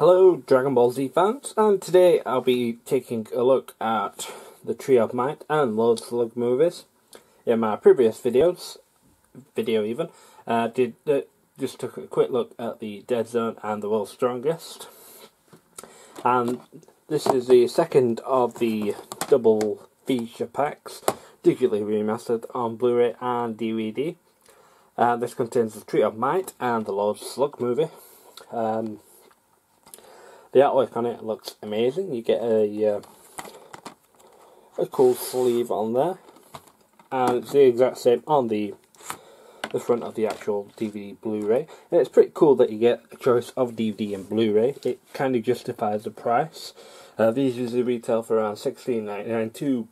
Hello Dragon Ball Z fans, and today I'll be taking a look at the Tree of Might and Lord Slug movies. In my previous videos, video even, uh, did uh, just took a quick look at the Dead Zone and the World's Strongest. And this is the second of the double feature packs, digitally remastered on Blu-ray and DVD. Uh, this contains the Tree of Might and the Lord Slug movie. Um, the artwork on it looks amazing. You get a uh, a cool sleeve on there, and it's the exact same on the the front of the actual DVD Blu-ray. And it's pretty cool that you get a choice of DVD and Blu-ray. It kind of justifies the price. Uh, these usually retail for around sixteen ninety nine to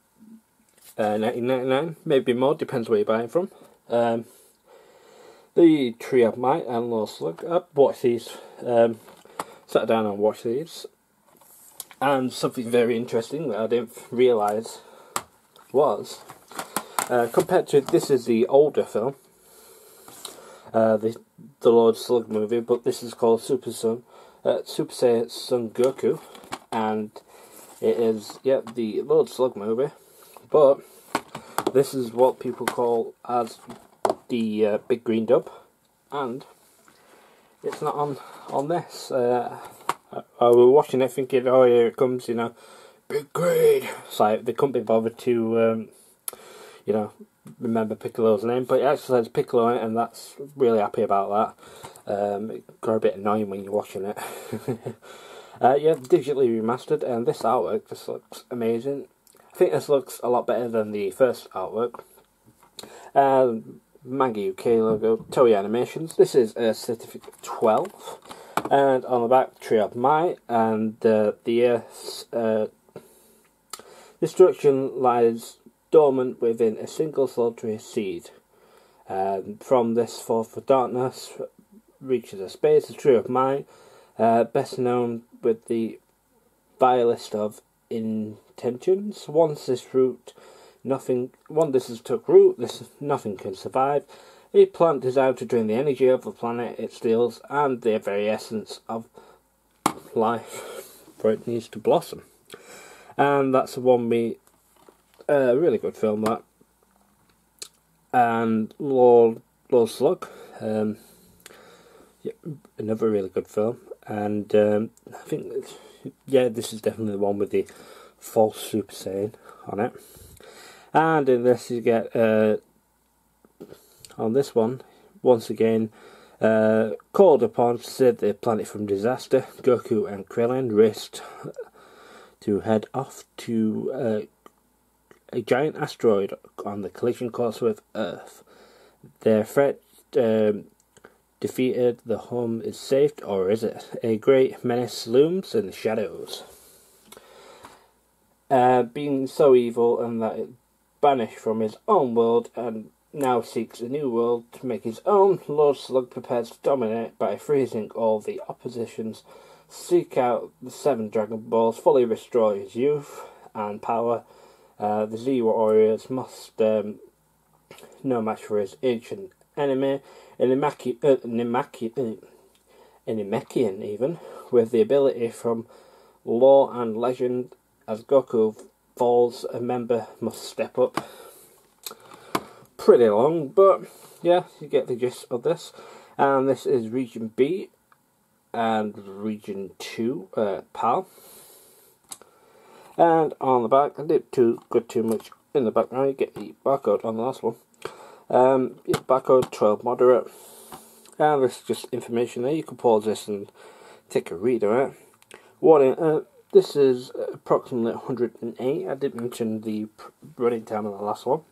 uh, nineteen ninety nine, maybe more, depends where you're buying from. Um, the Tree of Might and Lord Look. I've watched these, um, sat down and watched these, and something very interesting that I didn't realise was uh, compared to this is the older film, uh, the the Lord Slug movie, but this is called Super Son, uh, Super Saiyan Son Goku, and it is yeah the Lord Slug movie, but this is what people call as the uh, big green dub, and it's not on on this. Uh, I, I was watching it thinking, oh here it comes, you know, big green. So they couldn't be bothered to, um, you know, remember Piccolo's name, but it actually says Piccolo and that's really happy about that. Um, it got a bit annoying when you're watching it. uh, yeah, digitally remastered, and this artwork just looks amazing. I think this looks a lot better than the first artwork. Um, Manga UK logo, Toei Animations. This is a certificate 12, and on the back, Tree of Might, and uh, the Earth's uh, destruction lies dormant within a single solitary seed. Um, from this forth for darkness reaches a space, the Tree of Might, uh, best known with the vilest of intentions. Once this root Nothing. One, this has took root. This nothing can survive. A plant designed to drain the energy of the planet it steals and the very essence of life, for it needs to blossom. And that's the one we. A uh, really good film that. And Lord Lord Slug, um, yeah, another really good film. And um, I think, yeah, this is definitely the one with the false Super Saiyan on it. And in this, you get uh, on this one, once again, uh, called upon to save the planet from disaster. Goku and Krillin raced to head off to uh, a giant asteroid on the collision course with Earth. Their threat um, defeated, the home is saved, or is it? A great menace looms in the shadows. Uh, being so evil and that it banished from his own world and now seeks a new world to make his own, Lord Slug prepares to dominate by freezing all the oppositions, seek out the seven Dragon Balls, fully restore his youth and power. Uh, the Z Warriors must um, no match for his ancient enemy, an Imaki, uh, Nimaki, uh, Namekian even, with the ability from law and legend as Goku falls, a member must step up. Pretty long, but yeah, you get the gist of this. And this is Region B and Region 2, uh, PAL. And on the back, I didn't too good too much in the back background. You get the barcode on the last one. Um, barcode 12 moderate. And this is just information there. You can pause this and take a read of it. Warning, uh, this is approximately 108. I did mention the running time on the last one.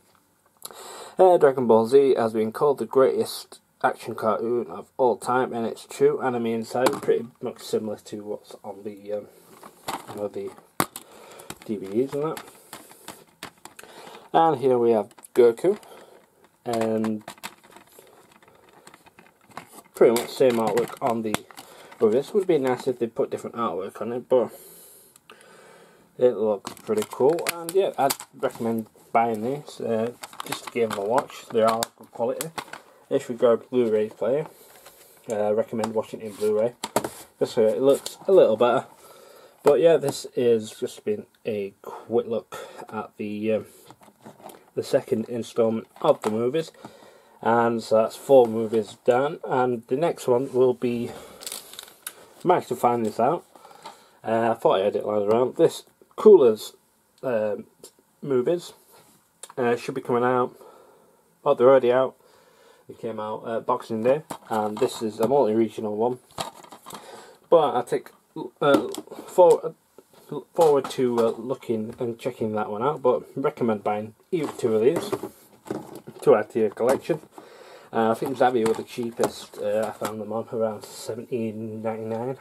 Uh, Dragon Ball Z has been called the greatest action cartoon of all time, and it's true. Anime inside pretty much similar to what's on the um, you know, the DVDs and that. And here we have Goku, and pretty much same artwork on the. Well, this would be nice if they put different artwork on it, but it looks pretty cool, and yeah, I'd recommend buying these uh, just to give them a watch. They are good quality. If you go Blu-ray player, uh, recommend watching it in Blu-ray. just so it looks a little better. But yeah, this is just been a quick look at the um, the second instalment of the movies, and so that's four movies done. And the next one will be. Managed to find this out. Uh, I thought I had it lying around. This Coolers um, movies uh, should be coming out. Oh, they're already out. They came out uh, Boxing Day, and this is a multi-regional one. But I take uh, for, forward to uh, looking and checking that one out. But recommend buying either two of these to add to your collection. Uh, I think Zavvi were the cheapest. I found them on around seventeen ninety nine.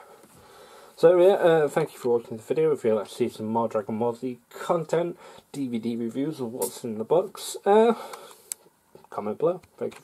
So yeah, uh, thank you for watching the video. If you'd like to see some more Dragon Ball Z content, DVD reviews of what's in the box, uh, comment below. Thank you for